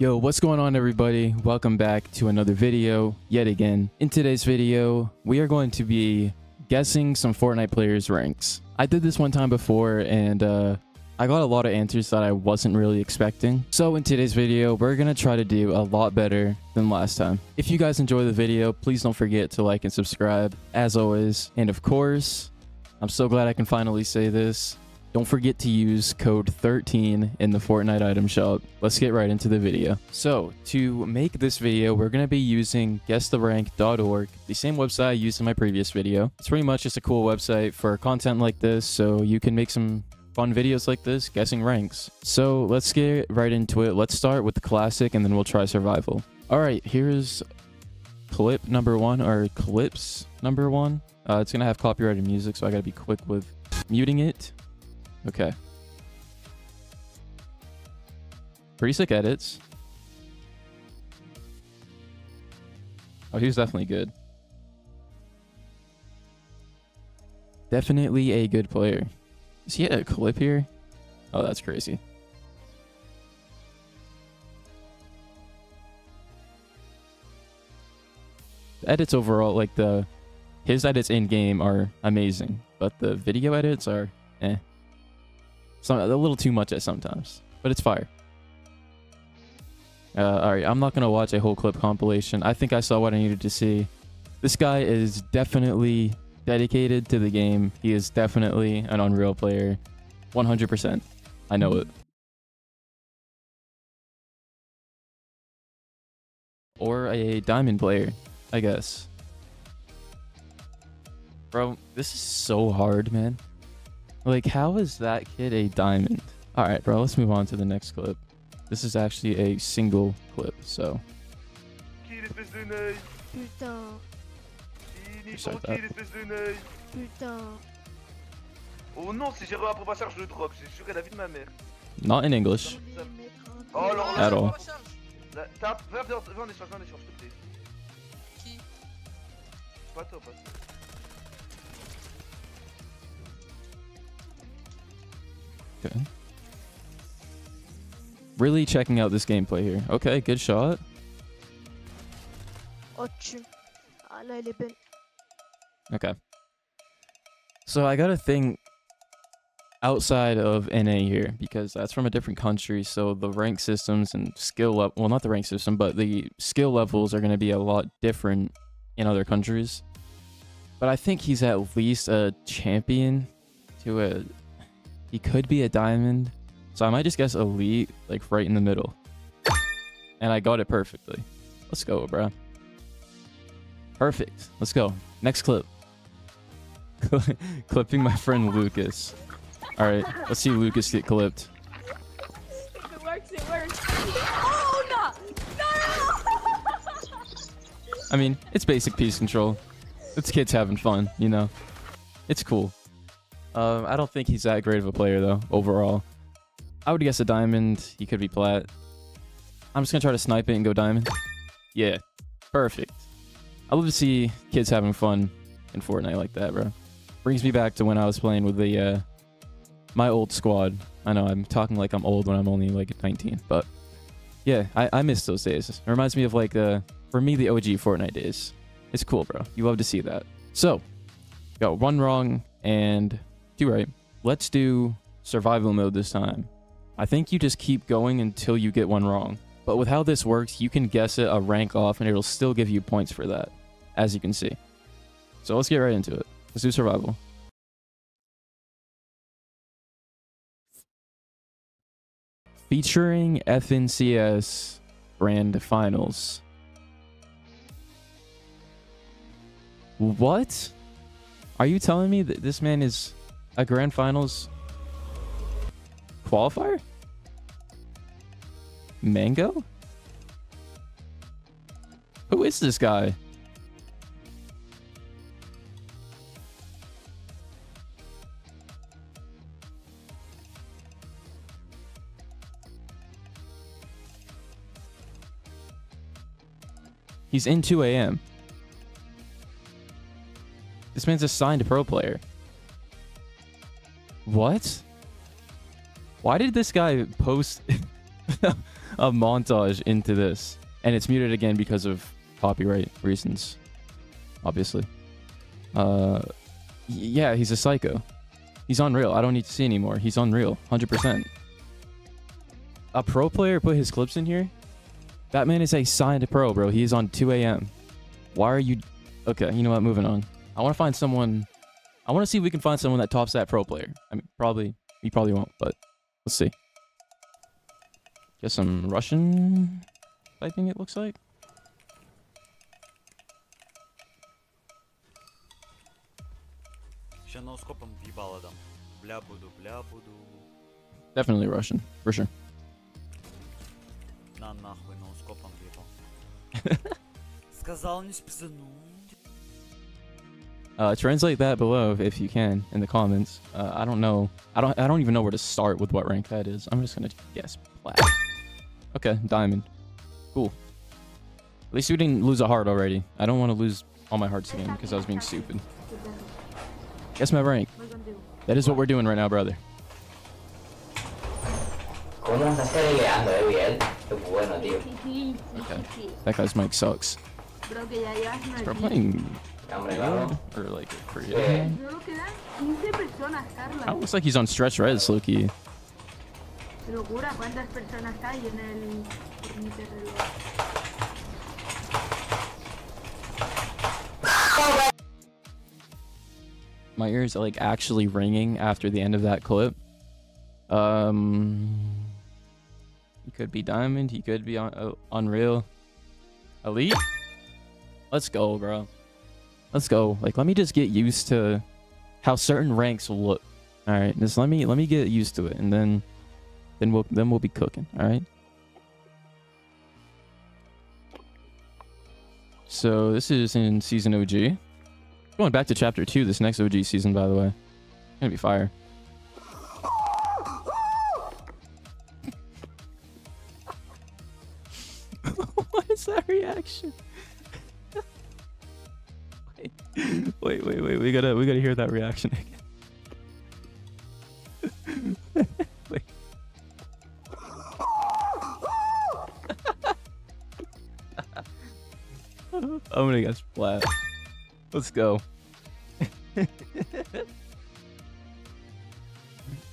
Yo, what's going on everybody? Welcome back to another video yet again. In today's video, we are going to be guessing some Fortnite players' ranks. I did this one time before and uh, I got a lot of answers that I wasn't really expecting. So in today's video, we're going to try to do a lot better than last time. If you guys enjoy the video, please don't forget to like and subscribe as always. And of course, I'm so glad I can finally say this. Don't forget to use code thrtien in the Fortnite item shop. Let's get right into the video. So, to make this video, we're going to be using guesstherank.org, the same website I used in my previous video. It's pretty much just a cool website for content like this, so you can make some fun videos like this, guessing ranks. So, let's get right into it. Let's start with the classic, and then we'll try survival. All right, here's clip number one, or clips number one. Uh, it's going to have copyrighted music, so I got to be quick with muting it. Okay. Pretty sick edits. Oh, he was definitely good. Definitely a good player. Is he at a clip here? Oh, that's crazy. The edits overall, like the his edits in game are amazing, but the video edits are eh. Some, a little too much at sometimes, but it's fire. Uh, all right, I'm not to watch a whole clip compilation. I think I saw what I needed to see. This guy is definitely dedicated to the game. He is definitely an Unreal player. 100%. I know it. Or a Diamond player, I guess. Bro, this is so hard, man. Like, how is that kid a diamond? All right, bro, let's move on to the next clip. This is actually a single clip, so. Qui l'espèce de nœud Putain, Fini Je savais tranquille pas. l'espèce de nœud putain. Oh non, si j'ai re pour passage je drop, c'est sûr qu'elle vie de ma mère. Not in English. Je voulais mettre un Oh, alors là- At all. Tape, viens, viens, viens en échange, viens en échange, s'il te plaît. Qui Pas toi, pas toi. Okay. Really checking out this gameplay here. Okay, good shot. Ah là, elle est belle. Okay. So I got a thing outside of NA here because that's from a different country. So the rank systems and skill level, well, not the rank system, but the skill levels are going to be a lot different in other countries. But I think he's at least a champion to a. He could be a diamond. So I might just guess elite, like right in the middle. And I got it perfectly. Let's go, bro. Perfect. Let's go. Next clip. Clipping my friend Lucas. All right, let's see Lucas get clipped. If it works, it works. Oh, no! No! I mean, it's basic piece control. It's kids having fun, you know. It's cool. Um, I don't think he's that great of a player though. Overall, I would guess a diamond. He could be plat. I'm just gonna try to snipe it and go diamond. Yeah, perfect. I love to see kids having fun in Fortnite like that, bro. Brings me back to when I was playing with the uh, my old squad. I know I'm talking like I'm old when I'm only like 19, but yeah, I, I miss those days. It reminds me of like uh, for me the OG Fortnite days. It's cool, bro. You love to see that. So, got one wrong and right. Let's do survival mode this time. I think you just keep going until you get one wrong. But with how this works, you can guess it a rank off and it'll still give you points for that, as you can see. So let's get right into it. Let's do survival. Featuring FNCS Grand Finals. What? Are you telling me that this man is a Grand Finals qualifier? Mango? Who is this guy? He's in 2 a.m. This man's assigned a pro player. What? Why did this guy post a montage into this, and it's muted again because of copyright reasons, obviously. Uh, yeah, he's a psycho. He's unreal. I don't need to see anymore. He's unreal, hundred percent. A pro player put his clips in here. That man is a signed pro, bro. He is on 2 a.m. Why are you? Okay, you know what? Moving on. I want to find someone. I want to see if we can find someone that tops that pro player. I mean, probably we probably won't, but let's see. Get some Russian typing. It looks like. Ще ноускопом в'їбало дам. Бля буду, бля буду. Definitely Russian, for sure. На нахуй ноускопом в'їбав. Сказал не спизану. Uh, translate that below if you can in the comments. Uh, I don't know. I don't. I don't even know where to start with what rank that is. I'm just gonna guess plat. Okay, diamond. Cool. At least we didn't lose a heart already. I don't want to lose all my hearts again because I was being stupid. Guess my rank. That is what we're doing right now, brother. ¿Cómo vas a estar leando, Biel? Qué bueno, tío. Okay. That guy's mic sucks. Bro, que ya llevas una Bro, aquí. playing Hombre, or like Korea. Solo quedan 15 personas, That looks like he's on stretch res, Loki. Qué locura, ¿cuántas personas hay en el? My ears are like actually ringing after the end of that clip. Um, he could be diamond. He could be on uh, unreal. Elite. Let's go, bro. Let's go. Like, let me just get used to how certain ranks look. All right, just let me let me get used to it, and then then we'll then we'll be cooking. All right. So this is in season OG. Going back to chapter two, this next OG season, by the way. Gonna be fire. what is that reaction? wait, wait, wait. We gotta, we gotta hear that reaction again. wait. I'm gonna get splat. Let's go.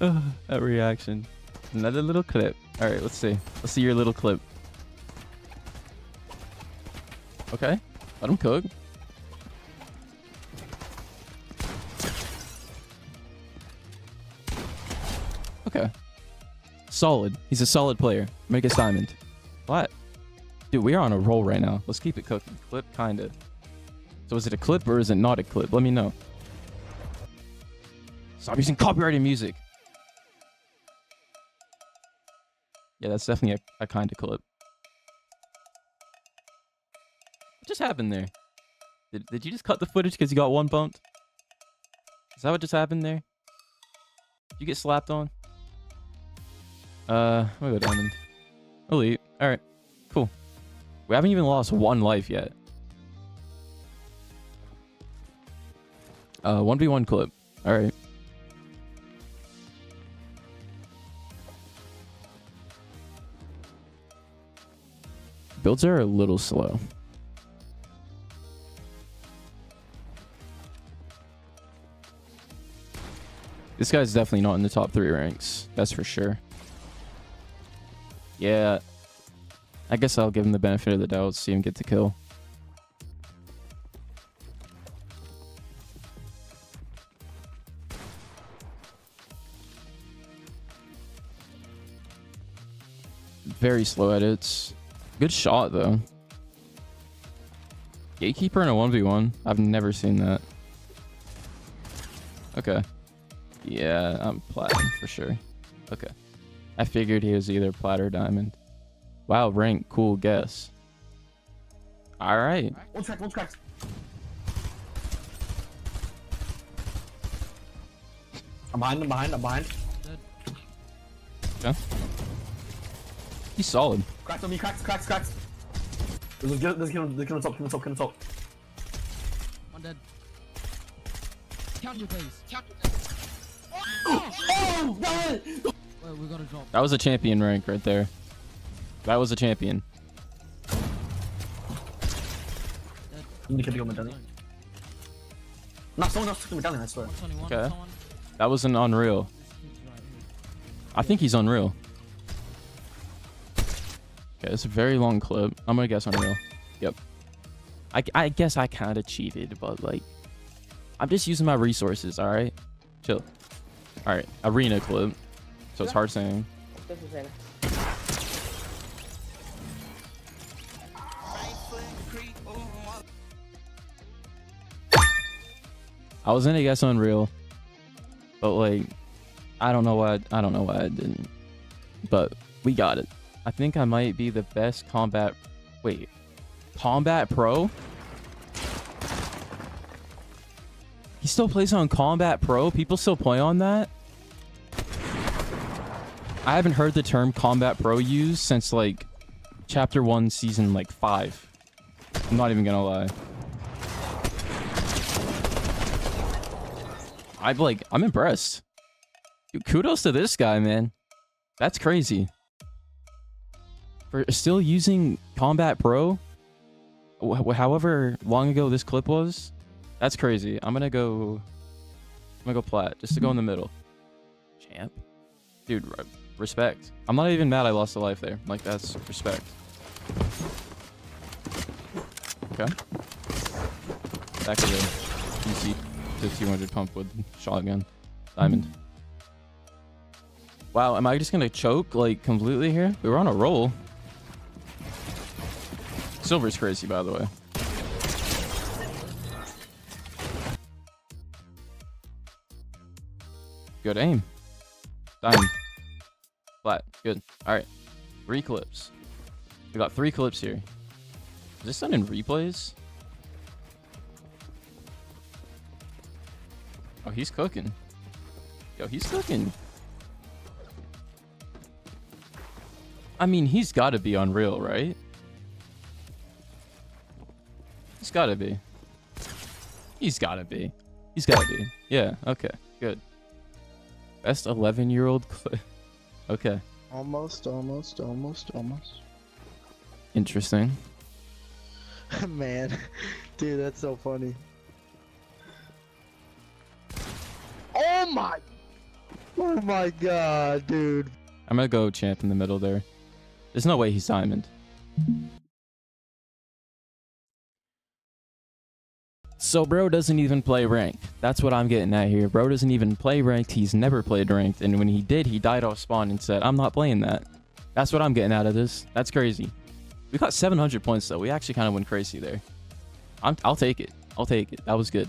Ugh, that reaction. Another little clip. All right, let's see. Let's see your little clip. Okay, let him cook. Okay. Solid. He's a solid player. Make us diamond. What? Dude, we are on a roll right now. Let's keep it cooking. Clip, kinda. So is it a clip or is it not a clip? Let me know. Stop using copyrighted music. Yeah, that's definitely a, a kind of clip. What just happened there? Did, did you just cut the footage because you got one bumped? Is that what just happened there? Did you get slapped on? Uh, we'll go diamond. Elite. Alright. Cool. We haven't even lost one life yet. Uh, 1v1 clip. Alright. Builds are a little slow. This guy's definitely not in the top three ranks. That's for sure. Yeah. I guess I'll give him the benefit of the doubt. See him get the kill. Very slow edits. Good shot, though. Gatekeeper in a 1v1? I've never seen that. Okay. Yeah, I'm platinum for sure. Okay. I figured he was either plat or diamond. Wow, rank, cool guess. Alright. One crack, one crack. I'm behind, I'm behind, I'm behind. Yeah. He's solid. Cracks on me, cracks, cracks, cracks. There's a there's a kid on there's a kid on top, kid on top, kid on top. One dead. Count your place. Count your Oh, oh no! Wait, we gotta drop. That was a champion rank right there. That was a champion. Going medallion. No, someone else took the medallion, I swear. Okay. That was an unreal. I think he's unreal. Okay, it's a very long clip. I'm gonna guess unreal. Yep. I, I guess I kind of cheated, but like, I'm just using my resources. All right, chill. All right, arena clip. So it's hard saying. I was gonna guess Unreal, but like, I don't know why. I don't know why I didn't. But we got it. I think I might be the best combat. Wait, combat pro. He still plays on Combat Pro. People still play on that. I haven't heard the term Combat Pro used since like Chapter One, Season like five. I'm not even gonna lie. I'm like, I'm impressed. Dude, kudos to this guy, man. That's crazy. For still using Combat Pro, however long ago this clip was, that's crazy. I'm gonna go. I'm gonna go plat just to go in the middle. Champ, dude, respect. I'm not even mad I lost a life there. Like that's respect. Okay. Back to the PC to 200 pump with shotgun. Diamond. Wow, am I just gonna choke like completely here? We were on a roll. Silver's crazy, by the way. Good aim. Diamond. Plat. Good. All right. Three clips. We got three clips here. Is this done in replays? Oh, he's cooking. Yo, he's cooking. I mean, he's got to be unreal, right? He's got to be. He's got to be. He's got to be. Yeah, okay, good. Best 11 year old clip. Okay, Almost, almost, almost, almost. interesting. Man, dude, that's so funny. Oh my! Oh my god, dude. I'm gonna go champ in the middle there. There's no way he's diamond. So bro doesn't even play ranked. That's what I'm getting at here. Bro doesn't even play ranked. He's never played ranked. And when he did, he died off spawn and said, I'm not playing that. That's what I'm getting out of this. That's crazy. We got 700 points though. We actually kind of went crazy there. I'm, I'll take it. I'll take it. That was good.